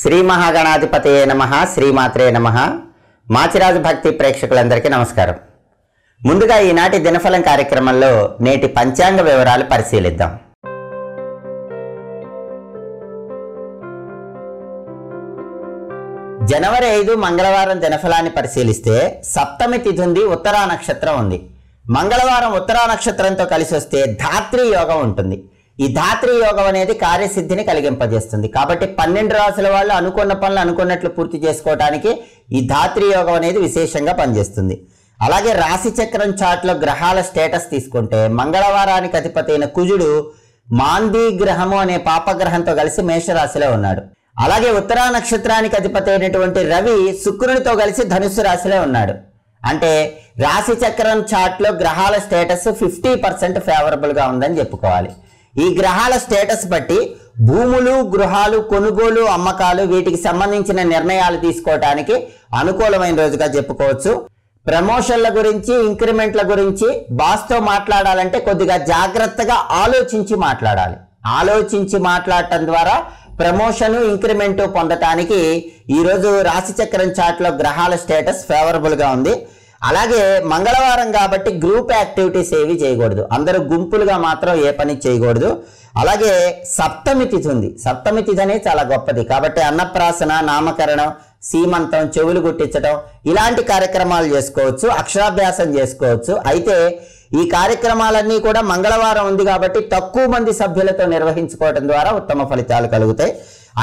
శ్రీ మహాగణాధిపతయే నమ శ్రీమాత్రే నమ. మాచిరాజు భక్తి ప్రేక్షకులందరికీ నమస్కారం. ముందుగా ఈనాటి దినఫలం కార్యక్రమంలో నేటి పంచాంగ వివరాలు పరిశీలిద్దాం. జనవరి ఐదు మంగళవారం దినఫలాన్ని పరిశీలిస్తే సప్తమి తిథి ఉంది ఉత్తరా నక్షత్రం ఉంది. మంగళవారం ఉత్తరా నక్షత్రంతో కలిసి వస్తే ధాత్రి యోగం ఉంటుంది. ఈ ధాత్రి యోగం అనేది కార్యసిద్ధిని కలిగింపజేస్తుంది. కాబట్టి పన్నెండు రాసుల వాళ్ళు అనుకున్న పనులు అనుకున్నట్లు పూర్తి చేసుకోవడానికి ఈ ధాత్రి యోగం అనేది విశేషంగా పనిచేస్తుంది. అలాగే రాశి చక్రం చాట్లో గ్రహాల స్టేటస్ తీసుకుంటే మంగళవారానికి అధిపతి అయిన కుజుడు మాందీ గ్రహము అనే పాపగ్రహంతో కలిసి మేషరాశిలో ఉన్నాడు. అలాగే ఉత్తరా నక్షత్రానికి అధిపతి అయినటువంటి రవి శుక్రునితో కలిసి ధనుస్సు రాశిలో ఉన్నాడు. అంటే రాశి చక్రం చాట్లో గ్రహాల స్టేటస్ ఫిఫ్టీ పర్సెంట్ ఫేవరబుల్గా ఉందని చెప్పుకోవాలి. ఈ గ్రహాల స్టేటస్ బట్టి భూములు గృహాలు కొనుగోలు అమ్మకాలు వీటికి సంబంధించిన నిర్ణయాలు తీసుకోవటానికి అనుకూలమైన రోజుగా చెప్పుకోవచ్చు. ప్రమోషన్ల గురించి ఇంక్రిమెంట్ల గురించి బాస్తో మాట్లాడాలంటే కొద్దిగా జాగ్రత్తగా ఆలోచించి మాట్లాడాలి. ఆలోచించి మాట్లాడటం ద్వారా ప్రమోషన్ ఇంక్రిమెంట్ పొందటానికి ఈరోజు రాశిచక్రం చాట్లో గ్రహాల స్టేటస్ ఫేవరబుల్గా ఉంది. అలాగే మంగళవారం కాబట్టి గ్రూప్ యాక్టివిటీస్ ఏవి చేయకూడదు. అందరూ గుంపులుగా మాత్రం ఏ పని చేయకూడదు. అలాగే సప్తమి తిథి ఉంది. సప్తమి తిథి అనేది చాలా గొప్పది. కాబట్టి అన్నప్రాసన నామకరణం సీమంతం చెవులు గుట్టించడం ఇలాంటి కార్యక్రమాలు చేసుకోవచ్చు. అక్షరాభ్యాసం చేసుకోవచ్చు. అయితే ఈ కార్యక్రమాలన్నీ కూడా మంగళవారం ఉంది కాబట్టి తక్కువ మంది సభ్యులతో నిర్వహించుకోవడం ద్వారా ఉత్తమ ఫలితాలు కలుగుతాయి.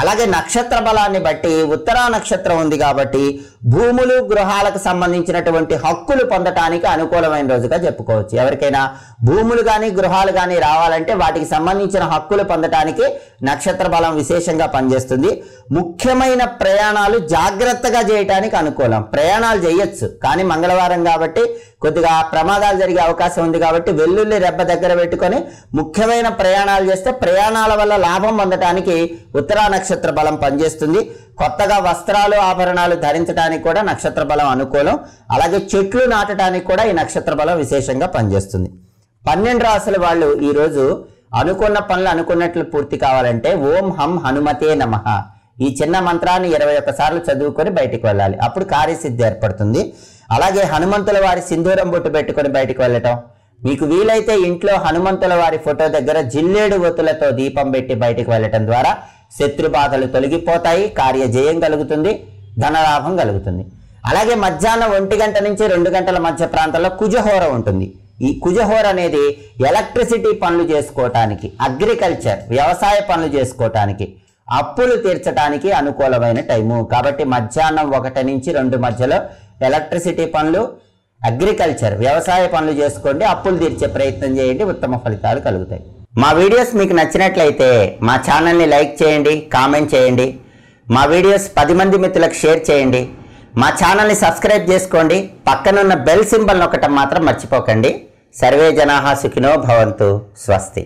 అలాగే నక్షత్ర బలాన్ని బట్టి ఉత్తరా నక్షత్రం ఉంది కాబట్టి భూములు గృహాలకు సంబంధించినటువంటి హక్కులు పొందటానికి అనుకూలమైన రోజుగా చెప్పుకోవచ్చు. ఎవరికైనా భూములు కానీ గృహాలు కానీ రావాలంటే వాటికి సంబంధించిన హక్కులు పొందటానికి నక్షత్ర బలం విశేషంగా పనిచేస్తుంది. ముఖ్యమైన ప్రయాణాలు జాగ్రత్తగా చేయటానికి అనుకూలం. ప్రయాణాలు చేయొచ్చు కానీ మంగళవారం కాబట్టి కొద్దిగా ప్రమాదాలు జరిగే అవకాశం ఉంది కాబట్టి వెల్లుల్లి రెబ్బ దగ్గర పెట్టుకొని ముఖ్యమైన ప్రయాణాలు చేస్తే ప్రయాణాల వల్ల లాభం పొందటానికి ఉత్తరా నక్షత్ర బలం పనిచేస్తుంది. కొత్తగా వస్త్రాలు ఆభరణాలు ధరించడానికి కూడా నక్షత్ర బలం అనుకూలం. అలాగే చెట్లు నాటడానికి కూడా ఈ నక్షత్ర బలం విశేషంగా పనిచేస్తుంది. పన్నెండు రాసుల వాళ్ళు ఈరోజు అనుకున్న పనులు అనుకున్నట్లు పూర్తి కావాలంటే ఓం హం హనుమతే నమః. ఈ చిన్న మంత్రాన్ని ఇరవై ఒక్క సార్లు చదువుకొని బయటికి వెళ్ళాలి. అప్పుడు కార్యసిద్ధి ఏర్పడుతుంది. అలాగే హనుమంతుల వారి సింధూరం బొట్టు పెట్టుకొని బయటికి వెళ్ళటం. మీకు వీలైతే ఇంట్లో హనుమంతుల వారి ఫోటో దగ్గర జిల్లేడు ఒత్తులతో దీపం పెట్టి బయటికి వెళ్ళటం ద్వారా శత్రుబాధలు తొలగిపోతాయి కార్య జయం కలుగుతుంది ధనలాభం కలుగుతుంది. అలాగే మధ్యాహ్నం ఒంటి గంట నుంచి రెండు గంటల మధ్య ప్రాంతంలో కుజహోర ఉంటుంది. ఈ కుజహోర అనేది ఎలక్ట్రిసిటీ పనులు చేసుకోవటానికి అగ్రికల్చర్ వ్యవసాయ పనులు చేసుకోవటానికి అప్పులు తీర్చడానికి అనుకూలమైన టైము. కాబట్టి మధ్యాహ్నం ఒకటి నుంచి రెండు మధ్యలో ఎలక్ట్రిసిటీ పనులు అగ్రికల్చర్ వ్యవసాయ పనులు చేసుకోండి అప్పులు తీర్చే ప్రయత్నం చేయండి ఉత్తమ ఫలితాలు కలుగుతాయి. మా వీడియోస్ మీకు నచ్చినట్లయితే మా ఛానల్ని లైక్ చేయండి కామెంట్ చేయండి. మా వీడియోస్ పది మంది మిత్రులకు షేర్ చేయండి. మా ఛానల్ని సబ్స్క్రైబ్ చేసుకోండి. పక్కనున్న బెల్ సింబల్ ఒకటం మాత్రం మర్చిపోకండి. సర్వే జనాహా సుఖినో భవంతు. స్వస్తి.